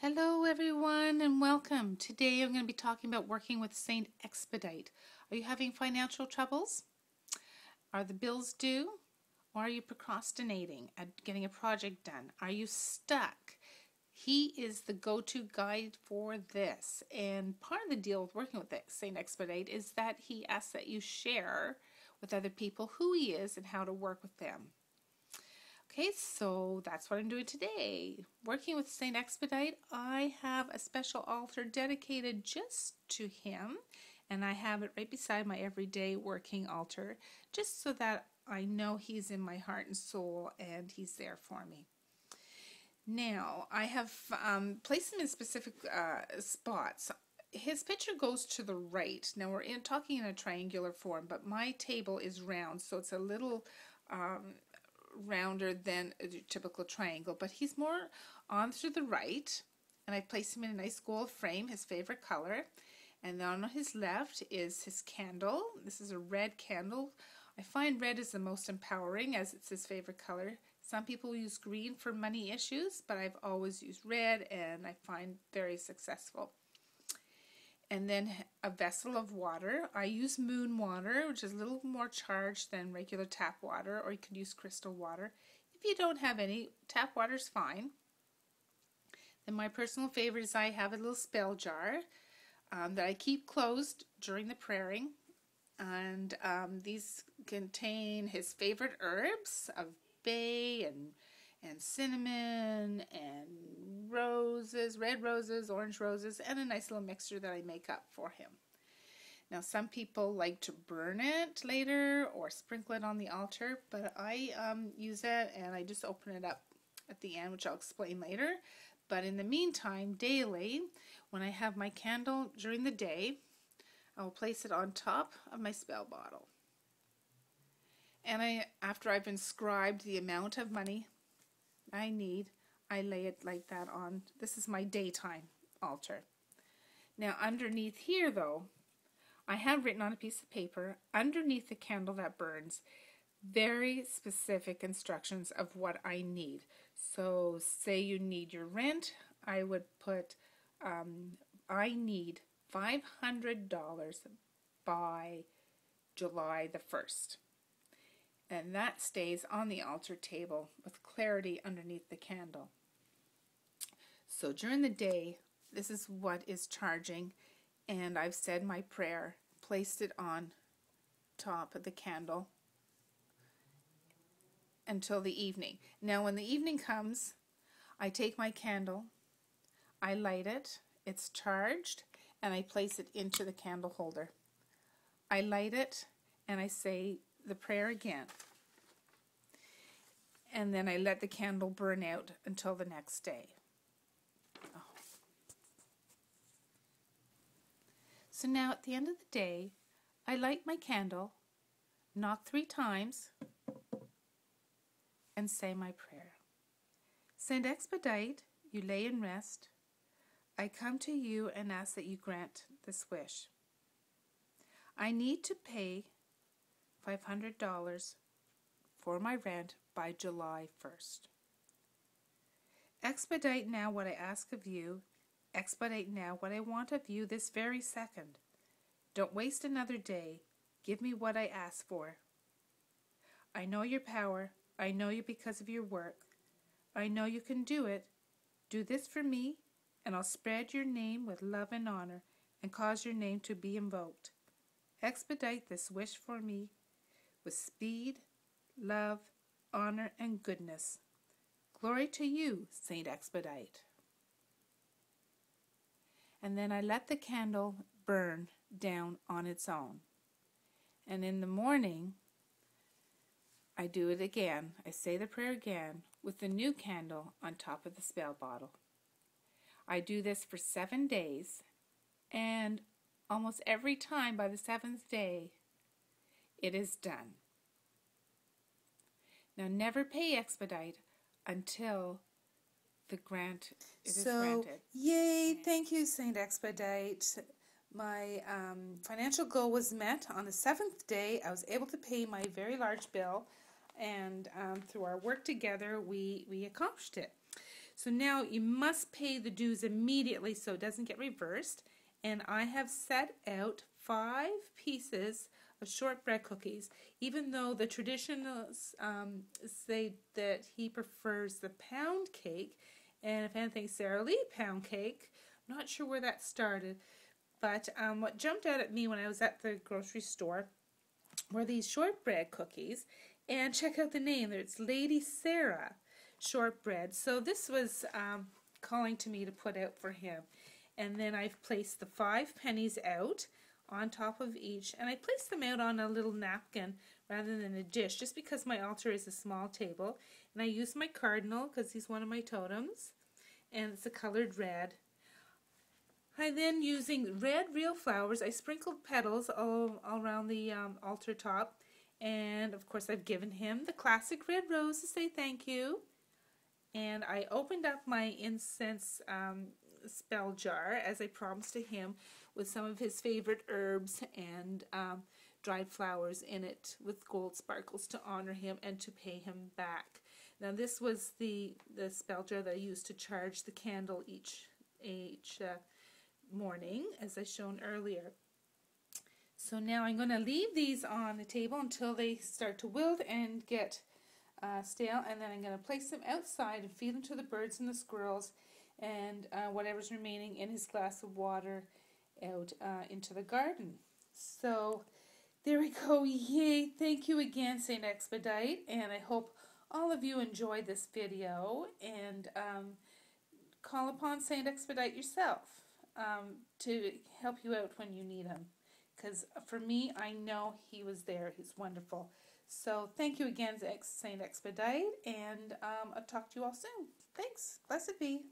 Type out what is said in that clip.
Hello, everyone, and welcome. Today I'm going to be talking about working with Saint Expedite. Are you having financial troubles? Are the bills due? Or are you procrastinating at getting a project done? Are you stuck? He is the go to guide for this. And part of the deal with working with Saint Expedite is that he asks that you share with other people who he is and how to work with them. Okay, so that's what I'm doing today. Working with Saint Expedite, I have a special altar dedicated just to him, and I have it right beside my everyday working altar, just so that I know he's in my heart and soul and he's there for me. Now, I have um, placed him in specific uh, spots. His picture goes to the right. Now, we're in, talking in a triangular form, but my table is round, so it's a little um, rounder than a typical triangle, but he's more on to the right, and I placed him in a nice gold frame, his favorite color. And then on his left is his candle. This is a red candle I find red is the most empowering as it's his favorite color. Some people use green for money issues, but I've always used red and I find very successful. And then a vessel of water. I use moon water, which is a little more charged than regular tap water, or you can use crystal water. If you don't have any, tap water is fine. Then my personal favorite is I have a little spell jar um, that I keep closed during the praying and um, these contain his favorite herbs of bay and and cinnamon and roses, red roses, orange roses, and a nice little mixture that I make up for him. Now, some people like to burn it later or sprinkle it on the altar, but I um, use it and I just open it up at the end, which I'll explain later. But in the meantime, daily, when I have my candle during the day, I will place it on top of my spell bottle. And I, after I've inscribed the amount of money I need, I lay it like that on. This is my daytime altar. Now underneath here though, I have written on a piece of paper, underneath the candle that burns, very specific instructions of what I need. So say you need your rent, I would put, um, I need $500 by July the 1st. And that stays on the altar table with clarity underneath the candle. So during the day, this is what is charging, and I've said my prayer, placed it on top of the candle until the evening. Now, when the evening comes, I take my candle, I light it, it's charged, and I place it into the candle holder. I light it and I say the prayer again. And then I let the candle burn out until the next day. So now at the end of the day, I light my candle, knock three times, and say my prayer. Saint Expedite, you lay in rest, I come to you and ask that you grant this wish. I need to pay $500 for my rent by July 1st. Expedite now what I ask of you. Expedite now what I want of you this very second. Don't waste another day. Give me what I ask for. I know your power. I know you because of your work. I know you can do it. Do this for me and I'll spread your name with love and honor and cause your name to be invoked. Expedite this wish for me with speed, love, honor, and goodness. Glory to you, Saint Expedite. And then I let the candle burn down on its own. And in the morning, I do it again. I say the prayer again with the new candle on top of the spell bottle. I do this for seven days, and almost every time by the seventh day, it is done. Now, never pay expedite until the grant is so, granted. Yay! Thank you, Saint Expedite. my um, financial goal was met on the seventh day. I was able to pay my very large bill, and um, through our work together, we, we accomplished it. So now you must pay the dues immediately so it doesn't get reversed. And I have set out five pieces of shortbread cookies, even though the traditionalists um, say that he prefers the pound cake, and if anything, Sara Lee pound cake. I'm not sure where that started, but um, what jumped out at me when I was at the grocery store were these shortbread cookies, and check out the name. It's Lady Sarah shortbread. So this was um, calling to me to put out for him. And then I've placed the five pennies out on top of each and I place them out on a little napkin rather than a dish just because my altar is a small table and I use my cardinal because he's one of my totems and it's a colored red. I then using red real flowers I sprinkled petals all, all around the um, altar top and of course I've given him the classic red rose to say thank you and I opened up my incense um, spell jar as I promised to him with some of his favorite herbs and um, dried flowers in it with gold sparkles to honor him and to pay him back. Now this was the, the spell jar that I used to charge the candle each, each uh, morning as I shown earlier. So now I'm going to leave these on the table until they start to wilt and get uh, stale and then I'm going to place them outside and feed them to the birds and the squirrels and uh, whatever's remaining in his glass of water out uh, into the garden. So there we go. Yay. Thank you again, St. Expedite. And I hope all of you enjoyed this video and um, call upon St. Expedite yourself um, to help you out when you need him. Because for me, I know he was there. He's wonderful. So thank you again, St. Expedite, and um, I'll talk to you all soon. Thanks. Blessed be.